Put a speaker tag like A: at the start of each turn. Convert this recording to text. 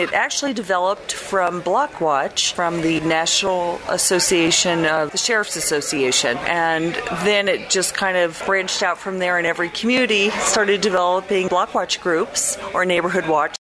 A: It actually developed from Block Watch, from the National Association of the Sheriff's Association. And then it just kind of branched out from there, and every community started developing Block Watch groups or neighborhood watch.